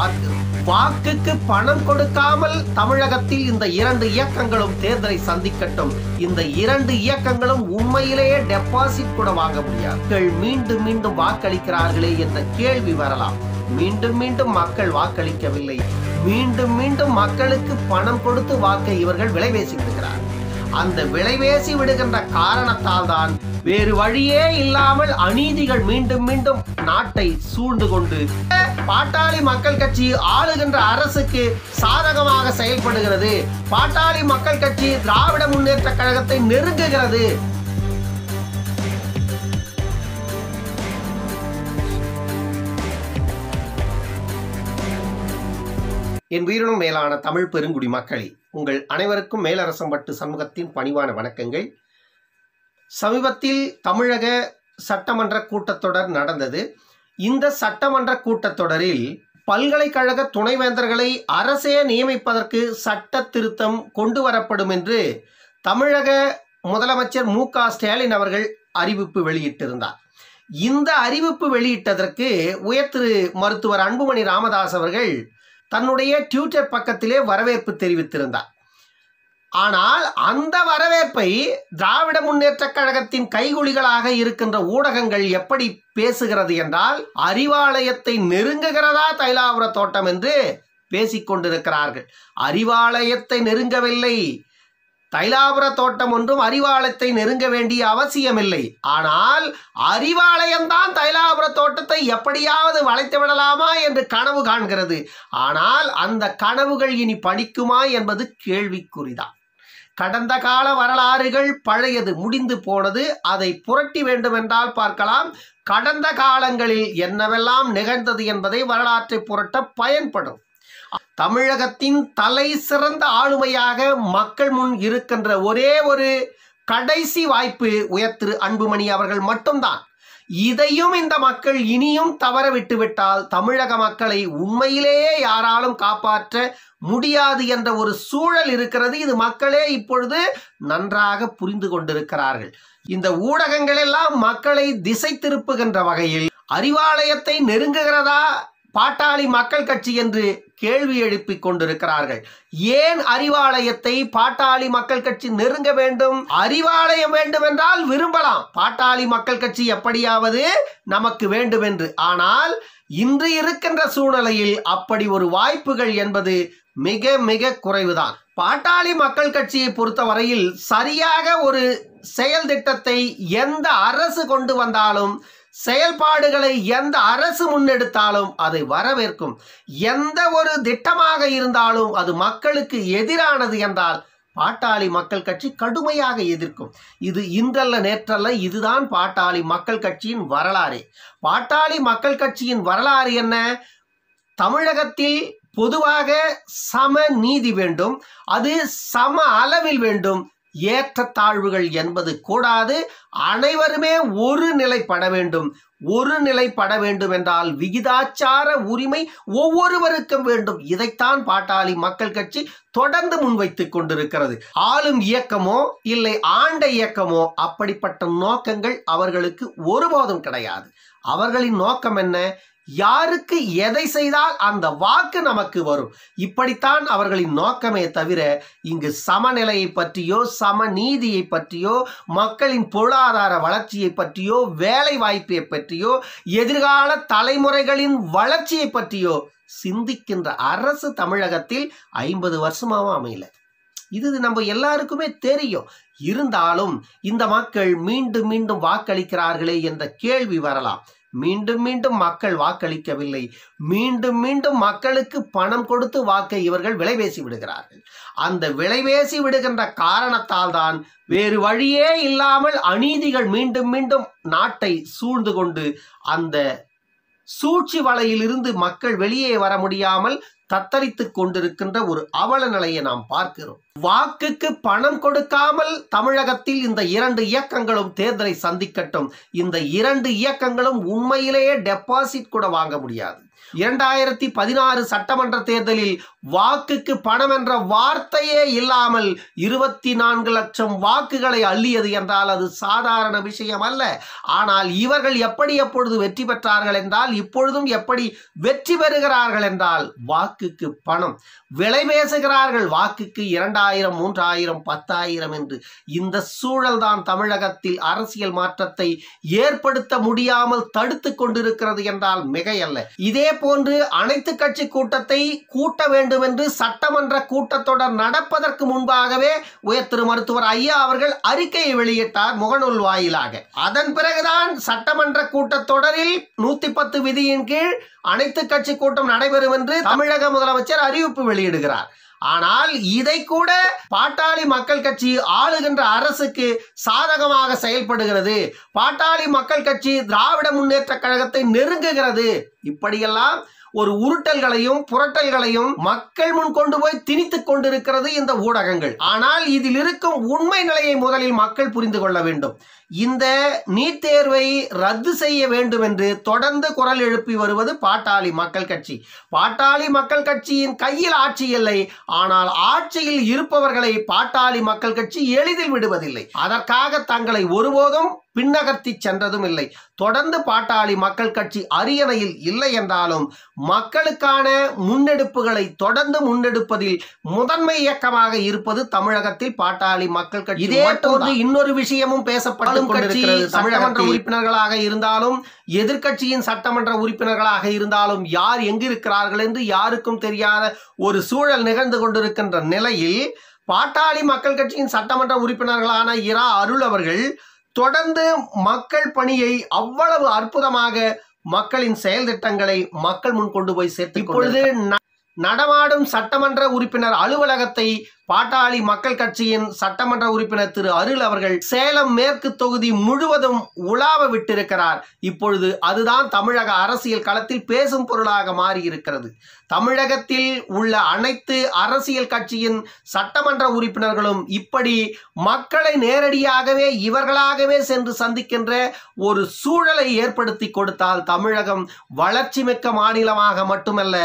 பார்க்கிறோம் வாக்குக்கு பணம் கொடுக்காமல் தமிழகத்தில் இந்த இரண்டு இயக்கங்களும் தேர்தலை சந்திக்கட்டும். இந்த இரண்டு இயக்கங்களும் உண்மையிலேயே டெபாசிட் கூட வாங்க முடியாது. மக்கள் மீண்டும் மீண்டும் வாக்களிக்கிறார்களே என்ற கேள்வி வரலாம். மீண்டும் மீண்டும் மக்கள் வாக்களிக்கவில்லை. மீண்டும் மீண்டும் மக்களுக்கு பணம் கொடுத்து வாக்கை இவர்கள் விலைபேசி விடுகிறார் அந்த விலைபேசி விடுகின்ற காரணத்தால் தான் வேறு வழியே இல்லாமல் அநீதிகள் மீண்டும் மீண்டும் நாட்டை சூழ்ந்து கொண்டு பாட்டாளி மக்கள் கட்சி ஆளுகின்ற அரசுக்கு சாதகமாக செயல்படுகிறது. பாட்டாளி மக்கள் கட்சி திராவிட முன்னேற்ற கழகத்தை நெருங்குகிறது. என் உயிரினும் மேலான தமிழ் பெருங்குடி மக்களே உங்கள் அனைவருக்கும் மேலரசம்பட்டு சமூகத்தின் பணிவான வணக்கங்கள். சமீபத்தில் தமிழக சட்டமன்ற கூட்டத்தொடர் நடந்தது. இந்த சட்டமன்ற கூட்டத்தொடரில் பல்கலைக்கழக துணைவேந்தர்களை அரசே நியமிப்பதற்கு சட்ட திருத்தம் கொண்டு வரப்படும் என்று தமிழக முதலமைச்சர் மு க ஸ்டாலின் அவர்கள் அறிவிப்பு வெளியிட்டிருந்தார். இந்த அறிவிப்பு வெளியிட்டதற்கு உயர் திரு மருத்துவர் அன்புமணி ராமதாஸ் அவர்கள் தன்னுடைய ட்விட்டர் பக்கத்திலே வரவேற்பு தெரிவித்திருந்தார். ஆனால் அந்த வரவேற்பை திராவிட முன்னேற்ற கழகத்தின் கைகுலிகளாக இருக்கின்ற ஊடகங்கள் எப்படி பேசுகிறது என்றால் அறிவாலயத்தை நெருங்குகிறதா தைலாபுர தோட்டம் என்று பேசிக்கொண்டிருக்கிறார்கள் அறிவாலயத்தை நெருங்கவில்லை. தைலாபுர தோட்டம் ஒன்றும் அறிவாலயத்தை நெருங்க வேண்டிய அவசியமில்லை. ஆனால் அறிவாலயம்தான் தைலாபுர தோட்டத்தை எப்படியாவது வளைத்து விடலாமா என்று கனவு காண்கிறது. ஆனால் அந்த கனவுகள் இனி படிக்குமா என்பது கேள்விக்குறிதான். கடந்த கால வரலாறுகள் பழையது முடிந்து போனது அதை புரட்டி வேண்டுமென்றால் பார்க்கலாம். கடந்த காலங்களில் என்னவெல்லாம் நிகழ்ந்தது என்பதை வரலாற்றை புரட்ட பயன்படும். தமிழகத்தின் தலை சிறந்த ஆளுமையாக மக்கள் முன் இருக்கின்ற ஒரே ஒரு கடைசி வாய்ப்பு உயர் திரு அன்புமணி அவர்கள் மட்டும்தான். இதையும் இந்த மக்கள் இனியும் தவற விட்டுவிட்டால் தமிழக மக்களை உண்மையிலேயே யாராலும் காப்பாற்ற முடியாது என்ற ஒரு சூழல் இருக்கிறது. இது மக்களே இப்பொழுது நன்றாக புரிந்து கொண்டிருக்கிறார்கள். இந்த ஊடகங்கள் எல்லாம் மக்களை திசை திருப்புகின்ற வகையில் அறிவாலயத்தை நெருங்குகிறதா? பாட்டாளி மக்கள் கட்சி என்று கேள்வி எழுப்பிக் கொண்டிருக்கிறார்கள். ஏன் அறிவாலயத்தை பாட்டாளி மக்கள் கட்சி நெருங்க வேண்டும்? அறிவாலயம் வேண்டும் என்றால் விரும்பலாம். பாட்டாளி மக்கள் கட்சி எப்படியாவது நமக்கு வேண்டும் என்று ஆனால் இன்று இருக்கின்ற சூழ்நிலையில் அப்படி ஒரு வாய்ப்புகள் என்பது மிக மிக குறைவுதான். பாட்டாளி மக்கள் கட்சியை பொறுத்தவரையில் சரியாக ஒரு செயல் திட்டத்தை எந்த அரசு கொண்டு வந்தாலும் செயல்பாடுகளை எந்த அரசு முன்னெடுத்தாலும் அதை வரவேற்கும். எந்த ஒரு திட்டமாக இருந்தாலும் அது மக்களுக்கு எதிரானது என்றால் பாட்டாளி மக்கள் கட்சி கடுமையாக எதிர்க்கும். இது இன்றல்ல நேற்றல்ல இதுதான் பாட்டாளி மக்கள் கட்சியின் வரலாறு. பாட்டாளி மக்கள் கட்சியின் வரலாறு என்ன? தமிழகத்தில் பொதுவாக சம நீதி வேண்டும். அது சம அளவில் வேண்டும். ஏற்றத்தாழ்வுகள் என்பது கூடாது. அனைவருமே ஒரு நிலைப்பட வேண்டும். ஒரு நிலைப்பட வேண்டும் என்றால் விகிதாச்சார உரிமை ஒவ்வொருவருக்கும் வேண்டும். இதைத்தான் பாட்டாளி மக்கள் கட்சி தொடர்ந்து முன்வைத்துக் கொண்டிருக்கிறது. ஆளும் இயக்கமோ இல்லை ஆண்ட இயக்கமோ அப்படிப்பட்ட நோக்கங்கள் அவர்களுக்கு ஒருபோதும் கிடையாது. அவர்களின் நோக்கம் என்ன? யாருக்கு எதை செய்தால் அந்த வாக்கு நமக்கு வரும்? இப்படித்தான் அவர்களின் நோக்கமே தவிர இங்கு சமநிலையை பற்றியோ சமநீதியை பற்றியோ மக்களின் பொருளாதார வளர்ச்சியை பற்றியோ வேலை வாய்ப்பை பற்றியோ எதிர்கால தலைமுறைகளின் வளர்ச்சியை பற்றியோ சிந்திக்கின்ற அரசு தமிழகத்தில் ஐம்பது வருஷமாகவும் அமையல. இது நம்ம எல்லாருக்குமே தெரியும். இருந்தாலும் இந்த மக்கள் மீண்டும் மீண்டும் வாக்களிக்கிறார்களே என்ற கேள்வி வரலாம். மீண்டும் மீண்டும் மக்கள் வாக்களிக்கவில்லை. மீண்டும் மீண்டும் மக்களுக்கு பணம் கொடுத்து வாக்கை இவர்கள் விலைபேசி விடுகிறார்கள். அந்த விலைபேசி விடுகின்ற காரணத்தால் தான் வேறு வழியே இல்லாமல் அநீதிகள் மீண்டும் மீண்டும் நாட்டை சூழ்ந்து கொண்டு அந்த சூழ்ச்சி வலையிலிருந்து மக்கள் வெளியே வர முடியாமல் தத்தரித்து கொண்டிருக்கின்ற ஒரு அவல நிலையை நாம் பார்க்கிறோம். வாக்குக்கு பணம் கொடுக்காமல் தமிழகத்தில் இந்த இரண்டு இயக்கங்களும் தேர்தலை சந்திக்கட்டும். இந்த இரண்டு இயக்கங்களும் உண்மையிலேயே டெபாசிட் கூட வாங்க முடியாது. இரண்டாயிரத்தி பதினாறு சட்டமன்ற தேர்தலில் வாக்குக்கு பணம் என்ற வார்த்தையே இல்லாமல் இருபத்தி நான்கு லட்சம் வாக்குகளை அள்ளியது என்றால் அது சாதாரண விஷயம் அல்ல. ஆனால் இவர்கள் எப்படி எப்பொழுது வெற்றி பெற்றார்கள் என்றால் இப்பொழுதும் எப்படி வெற்றி பெறுகிறார்கள் என்றால் வாக்குக்கு பணம். விலை பேசுகிறார்கள் வாக்குக்கு இரண்டாயிரம் மூன்றாயிரம் பத்தாயிரம் என்று. இந்த சூழல்தான் தமிழகத்தில் அரசியல் மாற்றத்தை ஏற்படுத்த முடியாமல் தடுத்து கொண்டிருக்கிறது என்றால் மிகையல்ல. இதே போன்று அனைத்து கட்சி கூட்டத்தை கூட்ட வேண்டும் என்று சட்டமன்ற கூட்டத்தொடர் நடப்பதற்கு முன்பாகவே உயர் திரு மருத்துவர் ஐயா அவர்கள் அறிக்கையை வெளியிட்டார் முகநூல் வாயிலாக. அதன் பிறகுதான் சட்டமன்ற கூட்டத்தொடரில் நூத்தி பத்து விதியின் கீழ் அனைத்து கட்சி கூட்டம் நடைபெறும் என்று தமிழக முதலமைச்சர் அறிவிப்பு வெளியிடுகிறார். ஆனால் இதை கூட பாட்டாளி மக்கள் கட்சி ஆளுகின்ற அரசுக்கு சாதகமாக செயல்படுகிறது. பாட்டாளி மக்கள் கட்சி திராவிட முன்னேற்ற கழகத்தை நெருங்குகிறது. இப்படியெல்லாம் ஒரு உருட்டல்களையும் புரட்டல்களையும் மக்கள் முன் கொண்டு போய் திணித்துக் கொண்டிருக்கிறது இந்த ஊடகங்கள். ஆனால் இதில் இருக்கும் உண்மை நிலையை முதலில் மக்கள் புரிந்து கொள்ள வேண்டும். இந்த நீட் தேர்வை ரத்து செய்ய வேண்டும் என்று தொடர்ந்து குரல் எழுப்பி வருவது பாட்டாளி மக்கள் கட்சி. பாட்டாளி மக்கள் கட்சியின் கையில் ஆட்சி இல்லை. ஆனால் ஆட்சியில் இருப்பவர்களை பாட்டாளி மக்கள் கட்சி எளிதில் விடுவதில்லை. அதற்காக தங்களை ஒருபோதும் பின்னகர்த்தி சென்றதும் இல்லை. தொடர்ந்து பாட்டாளி மக்கள் கட்சி அரியணையில் இல்லை என்றாலும் மக்களுக்கான முன்னெடுப்புகளை தொடர்ந்து முன்னெடுப்பதில் முதன்மை இயக்கமாக இருப்பது தமிழகத்தில் பாட்டாளி மக்கள் கட்சி இதே போன்று இன்னொரு விஷயமும் பேசப்பட்டு கொண்டிருக்கிறது சட்டமன்ற உறுப்பினர்களாக இருந்தாலும் எதிர்க்கட்சியின் சட்டமன்ற உறுப்பினர்களாக இருந்தாலும் யார் எங்கு இருக்கிறார்கள் என்று யாருக்கும் தெரியாத ஒரு சூழல் நிகழ்ந்து கொண்டிருக்கின்ற நிலையில் பாட்டாளி மக்கள் கட்சியின் சட்டமன்ற உறுப்பினர்களான இரா அருள் அவர்கள் தொடர்ந்து மக்கள் பணியை அவ்வளவு அற்புதமாக மக்களின் செயல் திட்டங்களை மக்கள் முன் கொண்டு போய் சேர்த்து இப்பொழுது நடமாடும் சட்டமன்ற உறுப்பினர் அலுவலகத்தை பாட்டாளி மக்கள் கட்சியின் சட்டமன்ற உறுப்பினர் திரு அருள் அவர்கள் சேலம் மேற்கு தொகுதி முழுவதும் உலாவ விட்டிருக்கிறார். இப்பொழுது அதுதான் தமிழக அரசியல் களத்தில் பேசும் பொருளாக மாறி இருக்கிறது தமிழகத்தில் உள்ள அனைத்து அரசியல் கட்சியின் சட்டமன்ற உறுப்பினர்களும் இப்படி மக்களை நேரடியாகவே இவர்களாகவே சென்று சந்திக்கின்ற ஒரு சூழலை ஏற்படுத்தி கொடுத்தால் தமிழகம் வளர்ச்சி மிக்க மாநிலமாக மட்டுமல்ல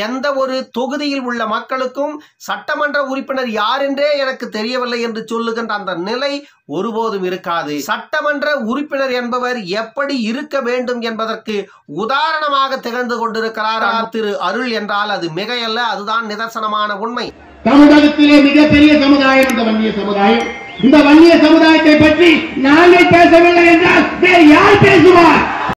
எந்த ஒரு தொகுதியில் உள்ள மக்களுக்கும் சட்டமன்ற உறுப்பினர் யார் என்றே எனக்கு தெரியவில்லை என்று சொல்லுகின்ற அந்த நிலை ஒருபோதும் இருக்காது. சட்டமன்ற உறுப்பினர் என்பவர் எப்படி இருக்க வேண்டும் என்பதற்கு உதாரணமாக திகழ்ந்து கொண்டிருக்கிறார் திரு அருள் என்றால் அது மிகையல்ல அதுதான் நிதர்சனமான உண்மை. தமிழகத்திலே மிகப்பெரிய சமுதாயம் இந்த வன்னிய சமுதாயம். இந்த வன்னிய சமுதாயத்தை பற்றி நாங்கள் பேசவில்லை என்றால் யார் பேசுவார்?